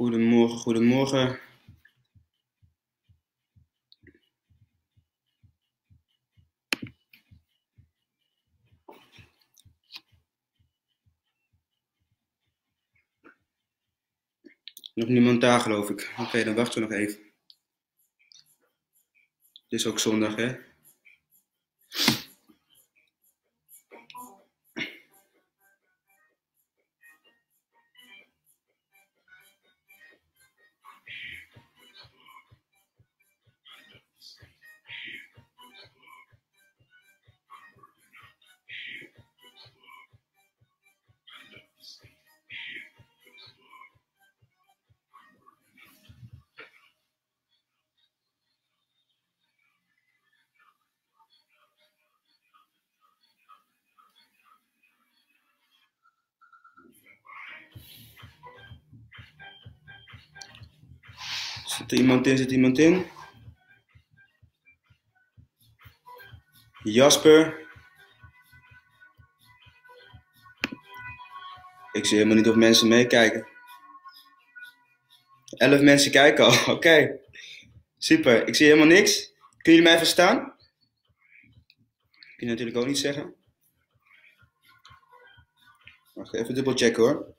Goedemorgen, goedemorgen. Nog niemand daar, geloof ik. Oké, dan wachten we nog even. Het is ook zondag, hè? Zit er iemand in? Zit iemand in? Jasper. Ik zie helemaal niet of mensen meekijken. Elf mensen kijken al, oké. Super, ik zie helemaal niks. Kunnen jullie mij verstaan? Kun je natuurlijk ook niet zeggen. Wacht even dubbel checken hoor.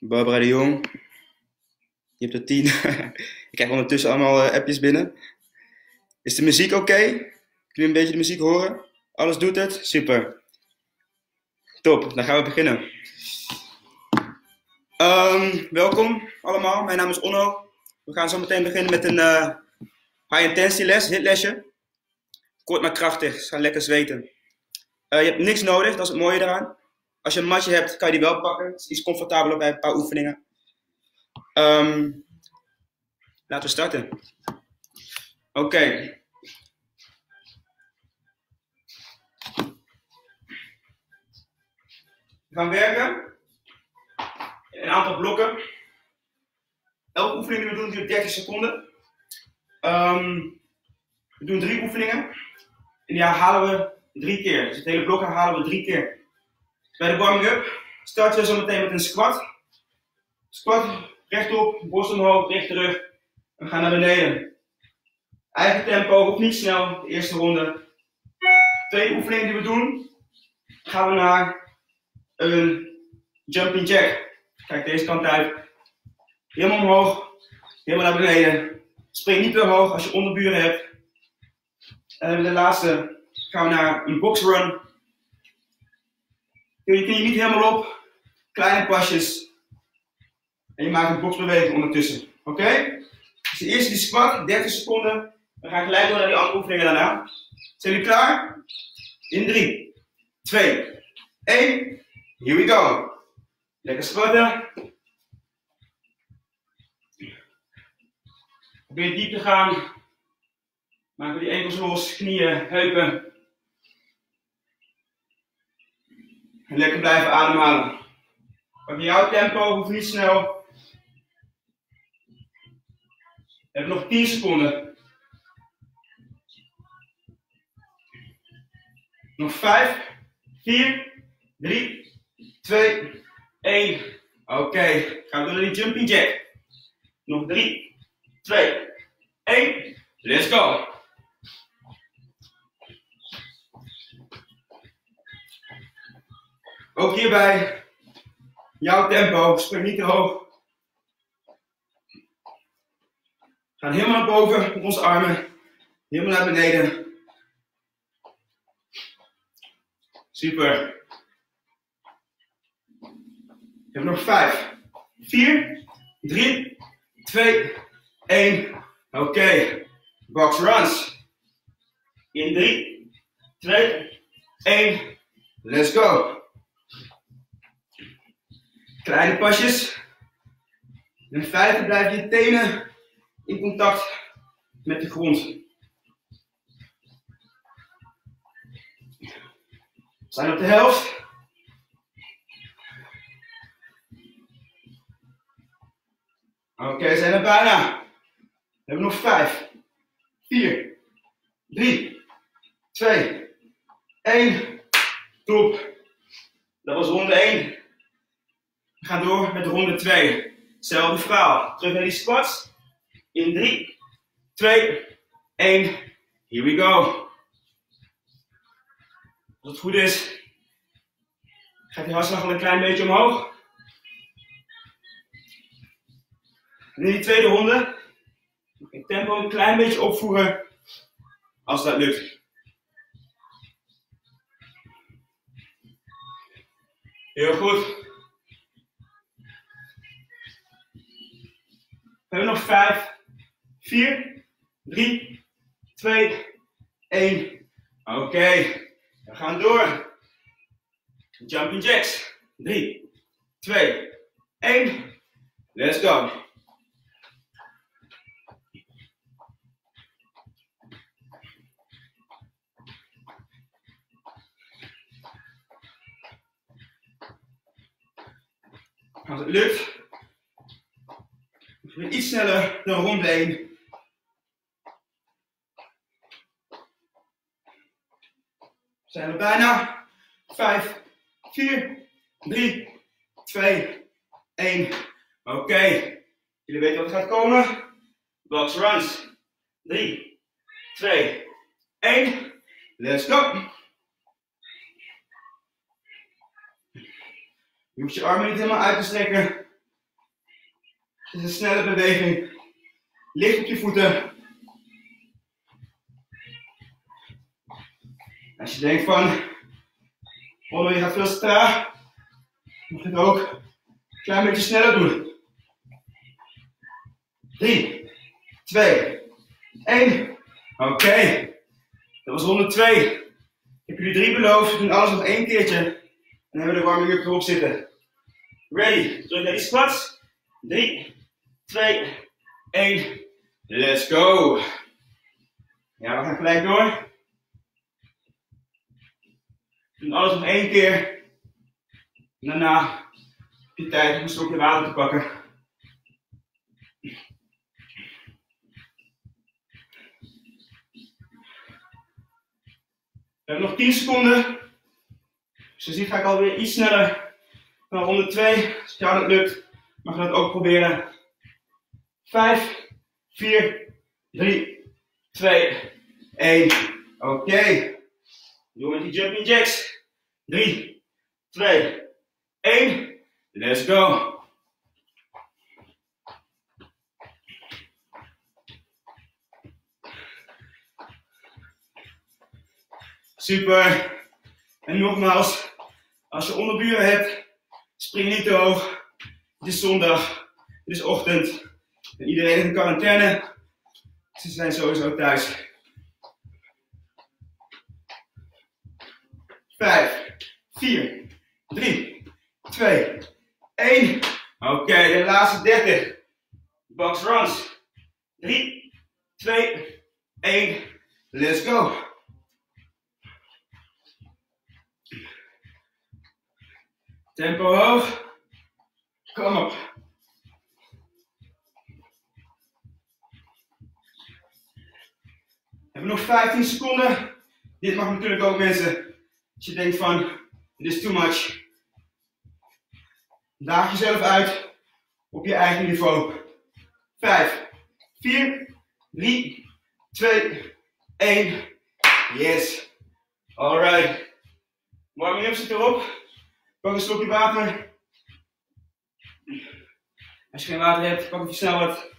Barbara de Jong. Je hebt er tien. ik krijg ondertussen allemaal uh, appjes binnen. Is de muziek oké? Kun je een beetje de muziek horen? Alles doet het? Super. Top, dan gaan we beginnen. Um, welkom allemaal, mijn naam is Onno. We gaan zo meteen beginnen met een uh, high intensity les, hitlesje. Kort maar krachtig, gaan lekker zweten. Uh, je hebt niks nodig, dat is het mooie eraan. Als je een matje hebt, kan je die wel pakken. Het is iets comfortabeler bij een paar oefeningen. Um, laten we starten. Oké. We gaan werken een aantal blokken. Elke oefening die we doen duurt 30 seconden. Um, we doen drie oefeningen. En die herhalen we drie keer. Dus het hele blok herhalen we drie keer. Bij de warming-up starten we zo meteen met een squat. Squat, rechtop, borst omhoog, rechte rug. We gaan naar beneden. Eigen tempo, ook niet snel, de eerste ronde. Tweede oefening die we doen, gaan we naar een jumping jack. Kijk deze kant uit. Helemaal omhoog, helemaal naar beneden. Spring niet te hoog als je onderburen hebt. En de laatste gaan we naar een box run. Je kun je niet helemaal op. Kleine pasjes. En je maakt een boxbeweging ondertussen. Oké? Okay? Dus de eerste die squat, 30 seconden. Dan ga ik gelijk door naar die andere oefeningen daarna. Zijn jullie klaar? In 3, 2, 1. Here we go. Lekker squatten. Probeer diep te gaan. Maken we die enkels los, knieën, heupen. En lekker blijven ademhalen. Pak jouw tempo, hoeft niet snel. We hebben nog 10 seconden. Nog 5, 4, 3, 2, 1. Oké, gaan we door die jumping jack. Nog 3, 2, 1. Let's go. Ook hierbij, jouw tempo, spring niet te hoog. Gaan helemaal naar boven met onze armen, helemaal naar beneden. Super. We hebben nog 5, 4, 3, 2, 1. Oké. Okay. Box runs. In 3, 2, 1. Let's go. Kleine pasjes. In feite blijven je tenen in contact met de grond. Zijn op de helft. Oké, zijn er bijna. We hebben nog 5, 4, 3, 2, 1. Top. Dat was ronde 1. Gaan door met ronde 2. Hetzelfde verhaal. Terug naar die squats. In 3, 2, 1. Here we go. Als het goed is, gaat die hartslag een klein beetje omhoog. En in die tweede ronde mag je tempo een klein beetje opvoeren als dat lukt. Heel goed. We hebben nog 5, 4, 3, 2, 1. Oké, we gaan door. Jumping jacks. 3, 2, 1. Let's go. Als het lukt, we iets sneller dan ronde 1. We zijn er bijna. 5, 4, 3, 2, 1. Oké. Jullie weten wat er gaat komen. Box runs. 3, 2, 1. Let's go. Je hoeft je armen niet helemaal uit te strekken. Het is een snelle beweging. Licht op je voeten. Als je denkt van, oh, je gaat veel traag, mag je het ook een klein beetje sneller doen. 3, 2, 1. Oké, dat was ronde 2. Ik heb jullie drie beloofd, we doen alles nog één keertje. En dan hebben we de warming up erop zitten. Ready. Terug naar die squats. 3, 2, 1. Let's go. Ja, we gaan gelijk door. Doen alles nog één keer. daarna heb je tijd om een stokje water te pakken. We hebben nog 10 seconden. Dus ziet ga ik alweer iets sneller nou, ronde 2, als jou dat lukt, mag je dat ook proberen. 5, 4, 3, 2, 1. Oké. Doe met die jumping jacks. 3, 2, 1. Let's go. Super. En nogmaals, als je onderburen hebt, Spring niet te hoog. Het is zondag. Het is ochtend. En iedereen in quarantaine. Ze zijn sowieso thuis. Vijf, vier, drie, twee, één. Oké, de laatste 30. Box runs. 3, 2, 1. Let's go. Tempo hoog. Kom op. We hebben nog 15 seconden. Dit mag natuurlijk ook mensen. Als je denkt van, dit is too much. Daag jezelf uit op je eigen niveau. 5, 4, 3, 2, 1. Yes. Alright. Warming up zit erop. Pak een slokje water. Als je geen water hebt, pak het snel wat.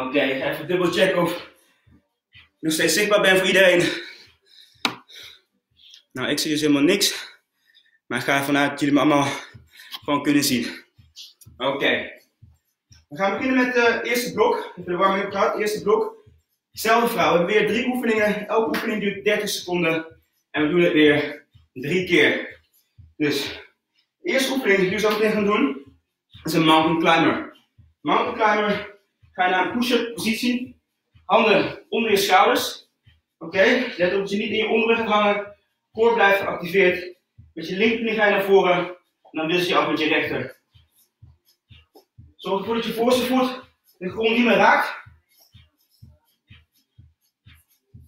Oké, okay, even dubbel checken of ik nog steeds zichtbaar ben voor iedereen. Nou, ik zie dus helemaal niks. Maar ik ga ervan uit dat jullie me allemaal gewoon kunnen zien. Oké. We gaan beginnen met het eerste blok. Ik heb de warming up gehad. Eerste blok. Zelfde vrouw. We hebben weer drie oefeningen. Elke oefening duurt 30 seconden. En we doen het weer drie keer. Dus, de eerste oefening die we zo meteen gaan doen, is een mountain climber. Mountain climber, ga een push-up positie. Handen onder je schouders. Oké, let op dat je niet in je onderrug gaat hangen. Core blijft geactiveerd. Met je linkerknie ga je naar voren. En dan wissel je af met je rechter. Zorg ervoor dat je voorste voet de grond niet meer raakt.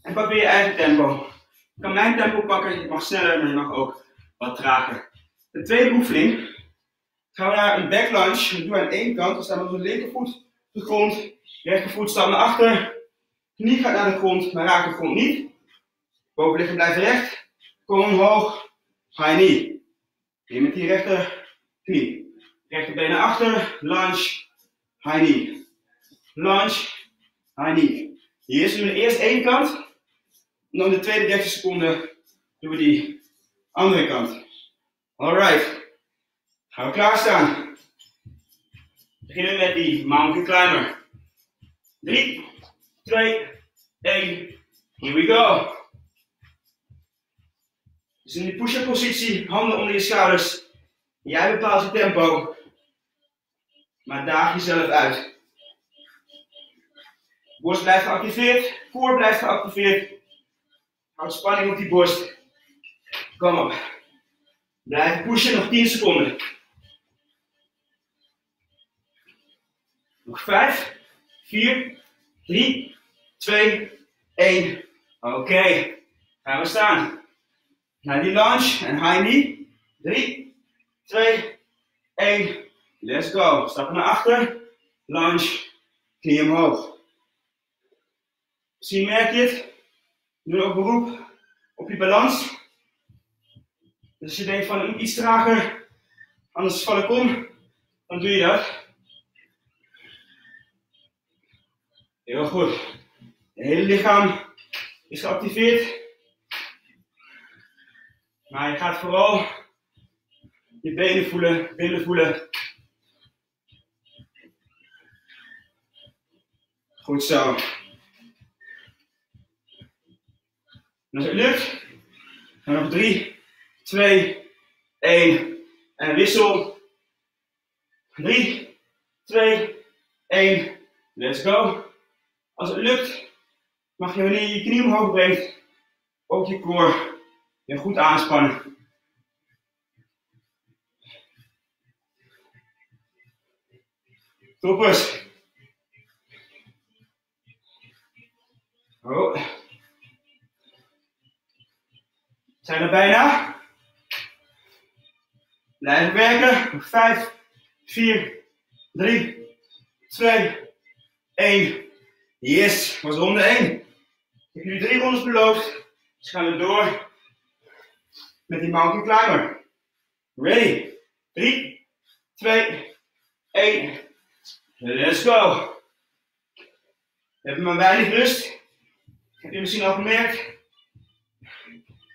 En pak weer je eigen tempo. Je kan mijn tempo pakken, je mag sneller, maar je mag ook wat trager. De tweede oefening gaan we naar een back lunge. Dat doen we aan één kant. Dan staan we op de linkervoet de grond. Rechtervoet staat naar achter. Knie gaat naar de grond, maar raakt de grond niet. Bovenliggen blijft recht. Kom omhoog. High knee. Weer met die rechter knie. Rechterbeen naar achter. Lunge. High knee. Lunge. High knee. Hier is nu de eerste één kant. En dan de tweede 30 seconden doen we die andere kant. Alright. Gaan we klaarstaan. Beginnen met die mountain climber. 3, 2, 1. Here we go. Dus in die push-up positie, handen onder je schouders. Jij bepaalt je tempo. Maar daag jezelf uit. Borst blijft geactiveerd, voor blijft geactiveerd. Houd spanning op die borst. Kom op. Blijf pushen, nog 10 seconden. Nog 5, 4, 3, 2, 1. Oké, gaan we staan. Naar die lunge en high knee. 3, 2, 1. Let's go. Stap naar achter. Lunge, knie omhoog. Misschien merk je het. Doe ook beroep op je balans. Dus je denkt van iets trager, anders val ik om, dan doe je dat. Heel goed. Het hele lichaam is geactiveerd. Maar je gaat vooral je benen voelen, billen voelen. Goed zo. En als het lukt, dan nog 3, 2, 1 en wissel. 3, 2, 1, let's go. Als het lukt, mag je wanneer je knie omhoog brengt, ook je core weer goed aanspannen. Toppers. Oh. Zijn er bijna? Blijven werken. 5, 4, 3, 2, 1. Yes, was ronde 1. Ik heb jullie drie rondes beloofd. Dus gaan we door met die mountain climber. Ready? 3, 2, 1. Let's go. We hebben maar weinig rust. Heb je misschien al gemerkt?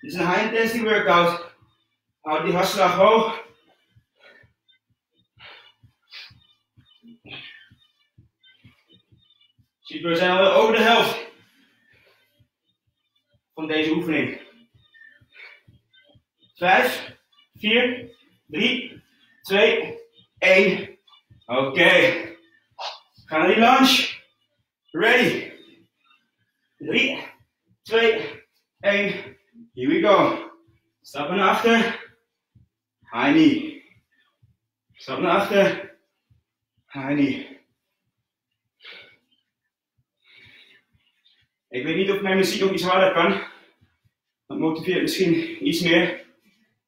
Dit is een high intensity workout. Houd die hartslag hoog. Ziet, we zijn alweer over de helft van deze oefening. 5, 4, 3, 2, 1. Oké. Okay. Ga naar die lunge. Ready. 3, 2, 1. Here we go. Stap naar achter. High knee. Stap naar achter. High knee. Ik weet niet of mijn muziek ook iets harder kan. Dat motiveert misschien iets meer.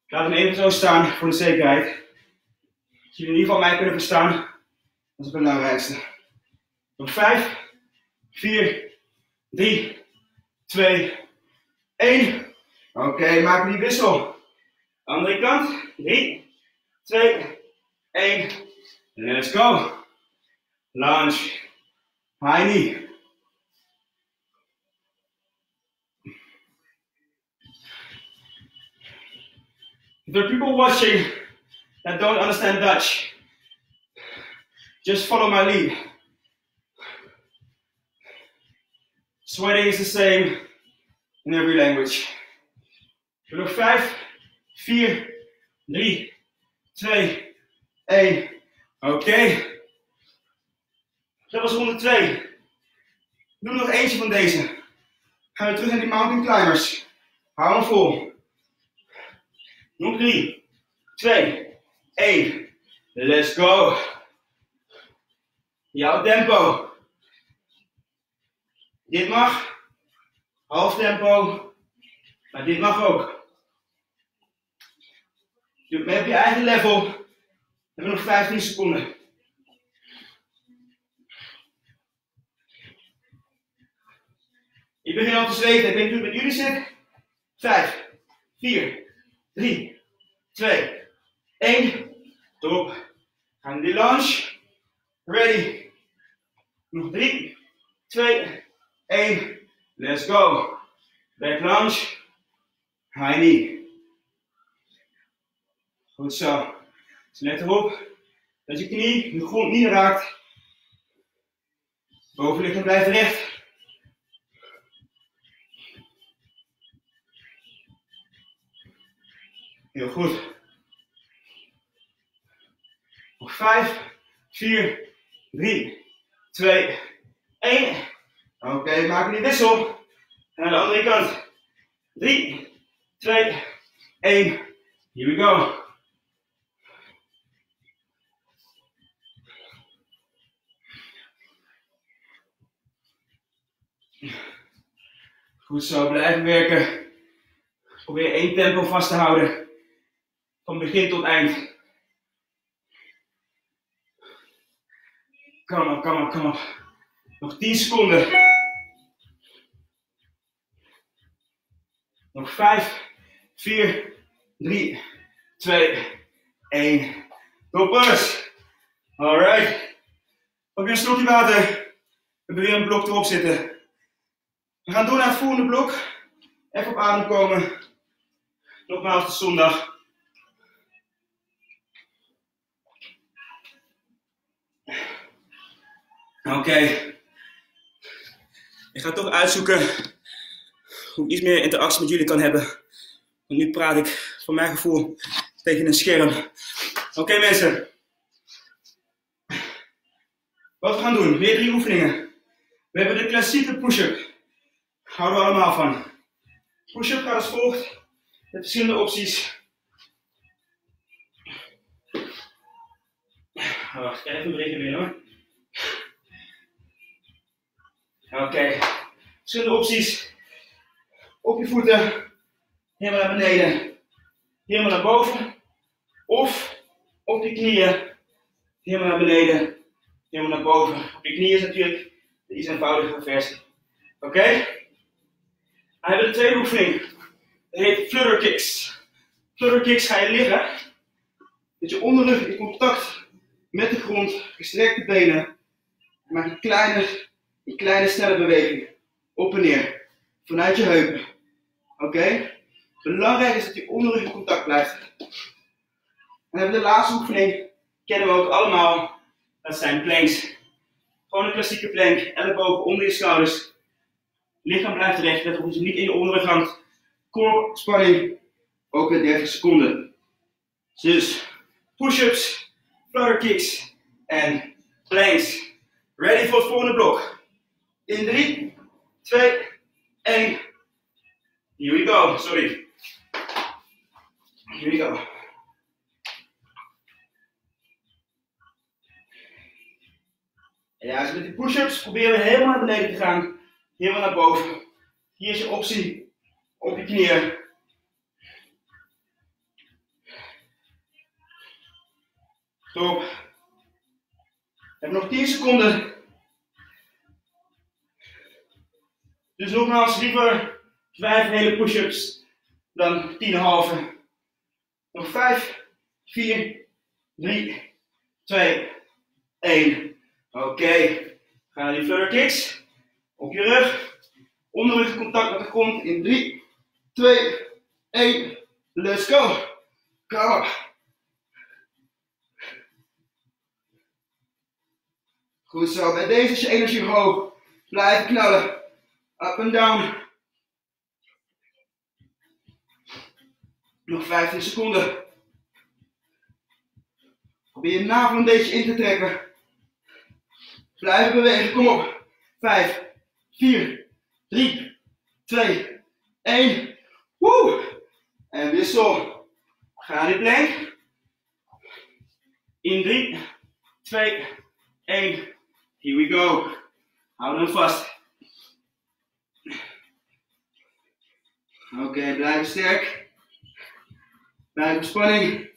Ik laat hem even zo staan voor de zekerheid. Dat jullie in ieder geval mij kunnen verstaan. Dat is het belangrijkste. Nog 5, 4, 3, 2, 1. Oké, okay, maak die wissel. Andere kant. 3, 2, 1. Let's go. Lunge. High knee. If there are people watching that don't understand Dutch, just follow my lead. Sweating is the same in every language. Nog 5, 4, 3, 2, 1. Oké. Okay. Dat was ronde 2. Doe nog eentje van deze. Gaan we terug naar die mountain climbers. Hou hem vol. Nog 3, 2, 1. Let's go. Jouw tempo. Dit mag. Half tempo. Maar dit mag ook. Het op je eigen level. We hebben nog 15 seconden. Ik begin al te zweten. Ik weet niet hoe het met jullie zit. 5, 4, 3, 2, 1. Top. Gaan die lunge. Ready. Nog 3, 2, 1. Let's go. Back lunge. High knee. Goed zo. Dus let erop dat je knie de grond niet raakt. Bovenlichaam blijft recht. Heel goed. Nog 5, 4, 3, 2, 1. Oké, okay, maak die wissel. Aan de andere kant. 3, 2, 1. Here we go. Goed zo, blijven werken. Probeer één tempo vast te houden. Van begin tot eind. Kom op, kom op, kom op. Nog 10 seconden. Nog 5, 4, 3, 2, 1. Toppers. Alright. Pak weer een slokje water. We hebben weer een blok erop zitten. We gaan door naar het volgende blok. Even op adem komen. Nogmaals de zondag. Oké. Ik ga toch uitzoeken hoe ik iets meer interactie met jullie kan hebben. Want nu praat ik, voor mijn gevoel, tegen een scherm. Oké mensen. Wat we gaan doen, weer drie oefeningen. We hebben de klassieke push-up. Houden we allemaal van. Push-up gaat als volgt. Met verschillende opties. Wacht, ik even berichtje weer hoor. Oké. Verschillende opties. Op je voeten. Helemaal naar beneden. Helemaal naar boven. Of op je knieën. Helemaal naar beneden. Helemaal naar boven. Op je knieën is natuurlijk de iets eenvoudigere versie. Oké? Okay? We hebben de tweede oefening. Dat heet flutter kicks. Flutter kicks ga je liggen. Met je onderrug in contact met de grond. Gestrekte benen. Maak een kleine kleine snelle beweging. Op en neer. Vanuit je heupen. Oké? Belangrijk is dat je onderrug in contact blijft. En hebben de laatste oefening. Kennen we ook allemaal. Dat zijn planks. Gewoon een klassieke plank. Ellebogen onder je schouders. Lichaam blijft recht. Let op niet in je onderrug hangt. Core spanning. Ook in 30 seconden. Dus push-ups, flutter kicks en planks. Ready voor het volgende blok. In 3, 2, 1. Here we go. Sorry. Here we go. En dus met die push-ups proberen we helemaal naar beneden te gaan. Helemaal naar boven. Hier is je optie. Op je knieën. Top. Hebben nog 10 seconden. Dus nogmaals, liever 5 hele push-ups dan 10 halve. Nog 5, 4, 3, 2, 1. Oké, okay. ga die flutter kicks. Op je rug. Onderrug contact met de grond in 3, 2, 1. Let's go. Op. Goed zo, bij deze is je energie hoog. Blijf knallen. Up and down. Nog 15 seconden. Probeer je navel een beetje in te trekken. Blijven bewegen, kom op. 5, 4, 3, 2, 1. Woe! En wissel. Ga aan die plank. In 3, 2, 1. Here we go. Houden hem vast. Oké, blijf sterk. Blijf op spanning.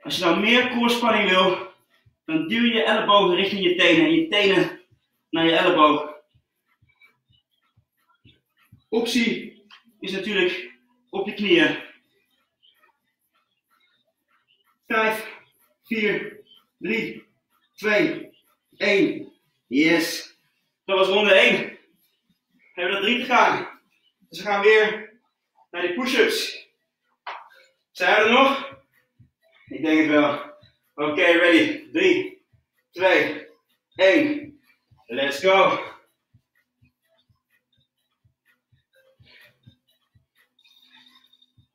Als je nou meer koorspanning wil, dan duw je ellebogen richting je tenen en je tenen naar je elleboog. Optie is natuurlijk op je knieën. 5, 4, 3, 2, 1. Yes. Dat was ronde 1. We hebben er 3 te gaan. Dus we gaan weer naar die push-ups. Zijn er nog? Ik denk het wel. Oké, ready. 3, 2, 1. Let's go.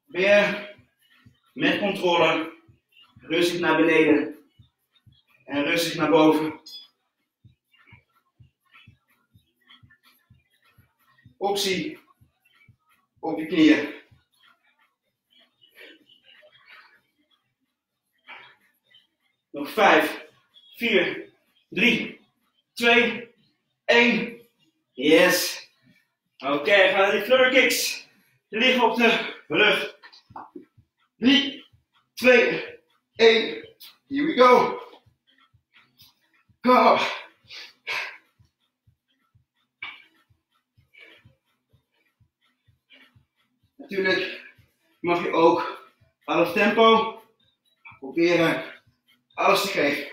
Weer met controle. Rustig naar beneden. En rustig naar boven. Optie op je knieën. Nog vijf, vier, drie, twee, één. Yes. Oké, okay, gaan naar die flurry kicks. Liggen op de rug. Drie, twee, één. Here we go. Kom op. Natuurlijk mag je ook half tempo proberen alles te geven.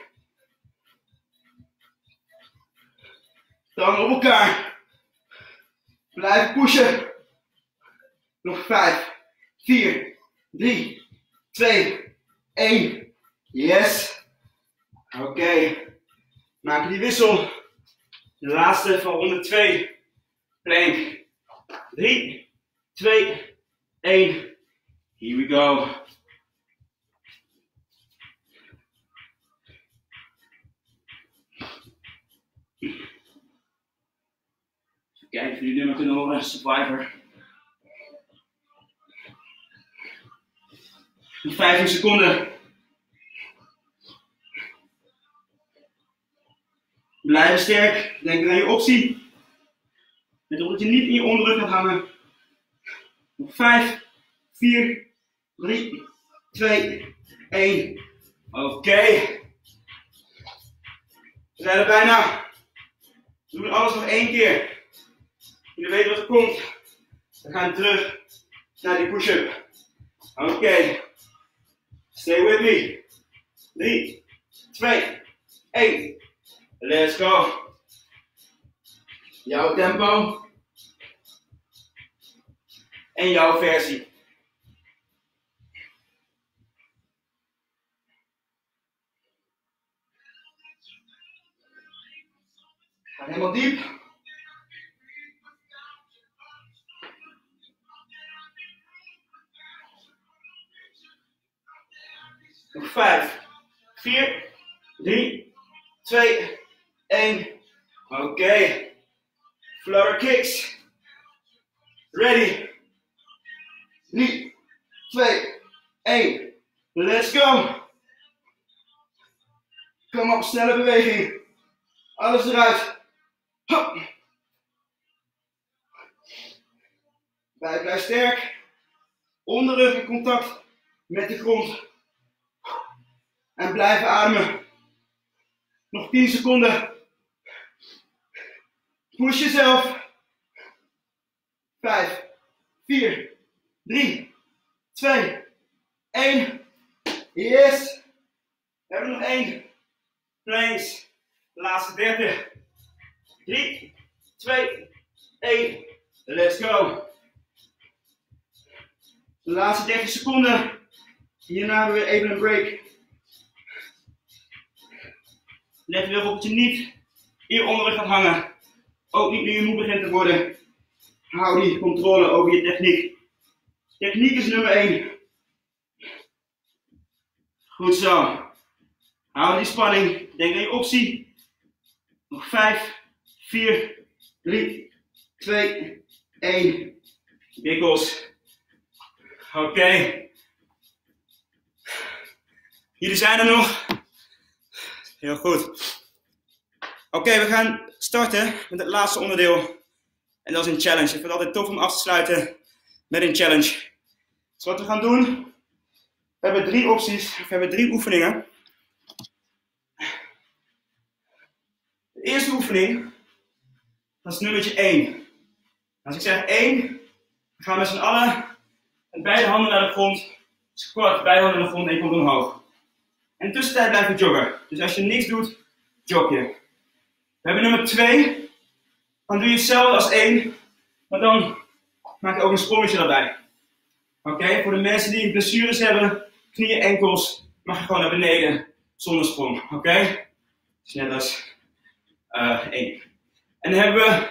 Dan op elkaar. Blijf pushen. Nog 5, 4, 3, 2, 1. Yes. Oké. Okay. Maak die wissel. De laatste van ronde 2. Plank. 3, 2, 1. Here we go. Kijken of jullie nummer kunnen horen. Survivor. 15 seconden. Blijf sterk. Denk aan je optie. Met dat je niet in je onderrug gaat hangen. Nog 5, 4, 3, 2, 1. Oké. We zijn er bijna. We doen alles nog één keer. Jullie weten wat er komt. We gaan terug naar die push-up. Oké. Okay. Stay with me. 3, 2, 1. Let's go. Jouw tempo. En jouw versie. Ga helemaal diep. Nog 5, 4, 3, 2, kicks. Ready. 3, 2, 1. Let's go. Kom op, snelle beweging. Alles eruit. Hop. Blijf, blijf sterk. Onderrug in contact met de grond. En blijven ademen. Nog 10 seconden. Push jezelf. 5, 4, 3, 2, 1. Yes. We hebben nog één. Planks. Laatste 30. 3, 2, 1. Let's go. De laatste 30 seconden. Hierna hebben we even een break. Let weer op dat je niet onderrug gaat hangen. Ook niet nu je moe begint te worden. Hou die controle over je techniek. Techniek is nummer 1. Goed zo. Hou die spanning. Denk aan je optie. Nog 5, 4, 3, 2, 1. Wikkels. Oké. Okay. Jullie zijn er nog. Heel goed. Oké, we gaan starten met het laatste onderdeel. En dat is een challenge. Ik vind het altijd tof om af te sluiten met een challenge. Dus wat we gaan doen, we hebben drie opties, we hebben drie oefeningen. De eerste oefening, dat is nummertje 1. Als ik zeg 1, dan gaan we met z'n allen met beide handen naar de grond. Squat, beide handen naar de grond je komt omhoog. En tussentijd blijf je joggen. Dus als je niks doet, jog je. We hebben nummer 2. Dan doe je hetzelfde als 1, maar dan maak je ook een sprongetje erbij. Oké, voor de mensen die blessures hebben, knieën, enkels, mag je gewoon naar beneden zonder sprong. Oké? Dus net als uh, 1. En dan hebben we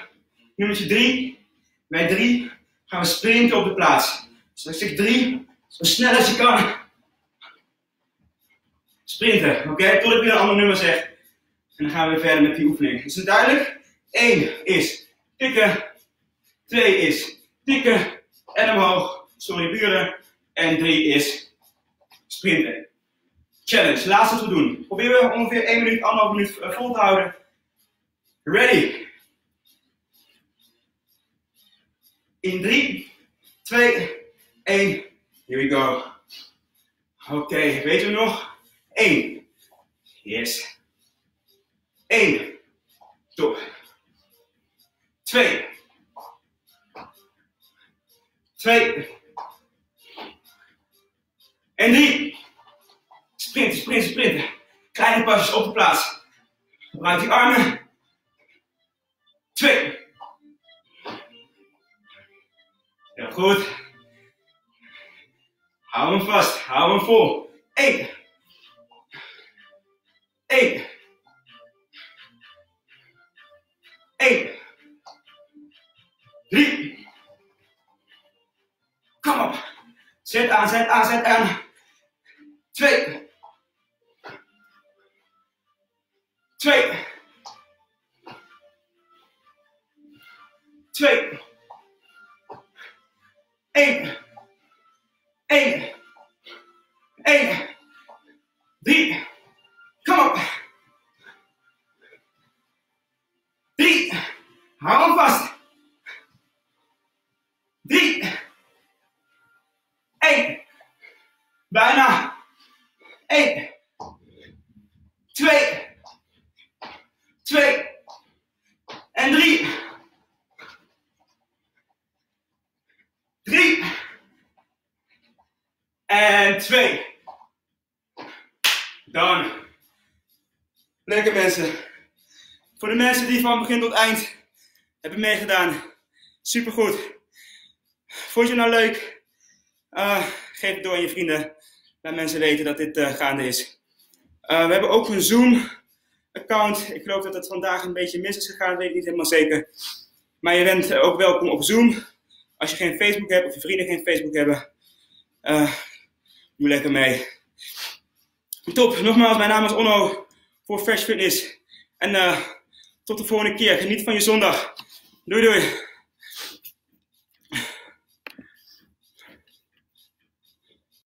nummer 3. Bij 3 gaan we sprinten op de plaats. Dus ik zeg 3, zo snel als je kan. Sprinten, oké? Okay? Tot ik weer een ander nummer zeg. En dan gaan we weer verder met die oefening. Is het duidelijk? 1 is tikken. 2 is tikken en omhoog. Sorry buren. En 3 is sprinten. Challenge, laatste wat we doen. Proberen we ongeveer 1 minuut, 1,5 minuut eh, vol te houden. Ready. In 3, 2, 1. Here we go. Oké, okay, u nog? 1. Yes. 1. Top. 2. 2. En 3. Sprinten, sprinten, sprinten. Kleine pasjes op de plaats. Gebruik die armen. 2. Heel goed. Hou hem vast, hou hem vol. 1. 1. 1. Zet aan, zet aan, zet aan. 2. 2. 2. 1. 1. 1. 3. Kom op. Drie. Hou hem vast. Eén. Bijna. Eén. Twee. Twee. En drie. Drie. En twee. Dan. Lekker mensen. Voor de mensen die van begin tot eind hebben meegedaan, supergoed. Vond je nou leuk? Uh, geef het door aan je vrienden. Laat mensen weten dat dit uh, gaande is. Uh, we hebben ook een Zoom-account. Ik geloof dat het vandaag een beetje mis is gegaan, weet ik niet helemaal zeker. Maar je bent ook welkom op Zoom. Als je geen Facebook hebt of je vrienden geen Facebook hebben, doe lekker mee. Top, nogmaals, mijn naam is Onno voor Fresh Fitness. En tot de volgende keer. Geniet van je zondag. Doei doei.